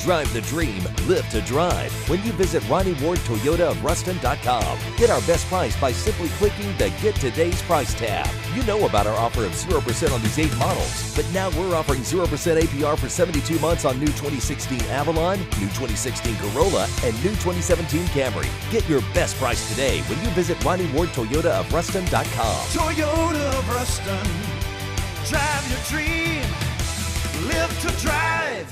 Drive the dream, live to drive when you visit Ronnie Ward Toyota of Ruston.com. Get our best price by simply clicking the Get Today's Price tab. You know about our offer of 0% on these eight models, but now we're offering 0% APR for 72 months on new 2016 Avalon, new 2016 Corolla, and new 2017 Camry. Get your best price today when you visit Ronnie Ward Toyota of Ruston.com. Toyota of Ruston. Drive your dream. Live to drive.